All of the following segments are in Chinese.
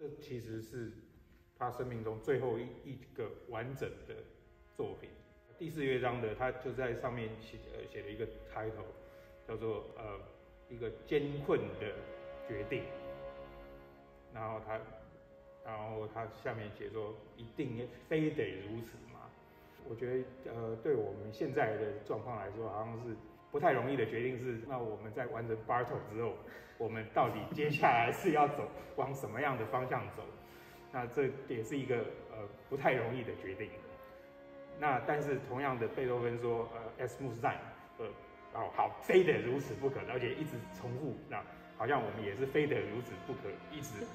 这其实是他生命中最后一一个完整的作品。第四乐章的他就在上面写呃写了一个 title，叫做呃一个艰困的决定。然后他，然后他下面写说一定非得如此吗？我觉得呃对我们现在的状况来说，好像是。不太容易的决定是，那我们在完成 Bartle 之后，我们到底接下来是要走往什么样的方向走？那这也是一个呃不太容易的决定。那但是同样的，贝多芬说，呃，S muss sein，呃，哦好，非得如此不可，而且一直重复，那好像我们也是非得如此不可，一直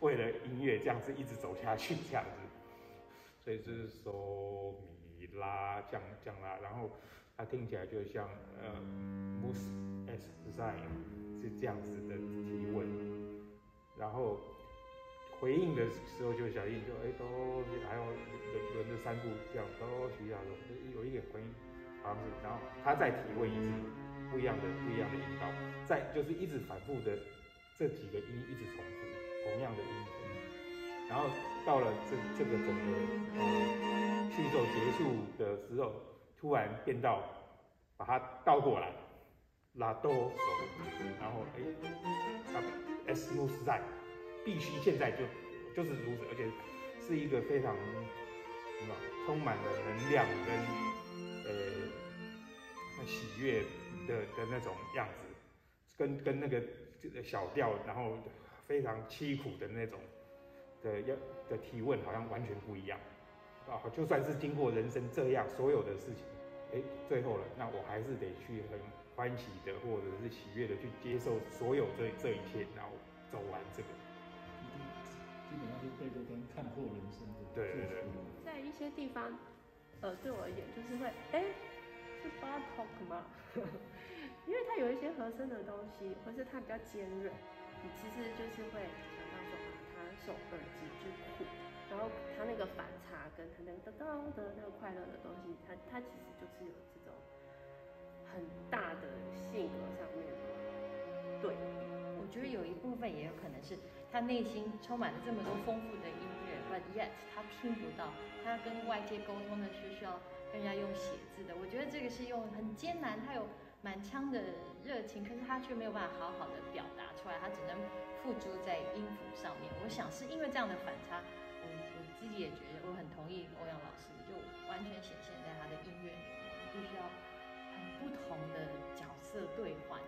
为了音乐这样子一直走下去这样子。所以就是说米拉降降拉，然后。它听起来就像呃，mus s design 是这样子的提问，然后回应的时候就小印就哎都还有轮轮着三步这样都提下说有一点回应好像是，然后他再提问一次不一样的不一样的引导，再就是一直反复的这几个音一直重复同样的音，然后到了这这个整个呃序奏结束的时候。突然变到，把它倒过来，拉哆手，然后哎，它 S 木时代必须现在就就是如此，而且是一个非常什么充满了能量跟呃喜悦的的那种样子，跟跟那个小调，然后非常凄苦的那种的要的提问，好像完全不一样。啊，就算是经过人生这样所有的事情，哎，最后了，那我还是得去很欢喜的，或者是喜悦的去接受所有这这一切，然后走完这个。基本上是贝多芬看破人生的。对对对。在一些地方，呃，对我而言就是会，哎，是 Bartok 吗？因为它有一些和声的东西，或是它比较尖锐，你其实就是会想到说啊，他受耳机之苦。然后他那个反差跟他那个得到的那个快乐的东西，他他其实就是有这种很大的性格上面的对。我觉得有一部分也有可能是他内心充满了这么多丰富的音乐，but yet 他听不到，他跟外界沟通的是需要更加用写字的。我觉得这个是用很艰难，他有满腔的热情，可是他却没有办法好好的表达出来，他只能付诸在音符上面。我想是因为这样的反差。我我自己也觉得，我很同意欧阳老师，就完全显现在他的音乐里面，必须要很不同的角色兑换。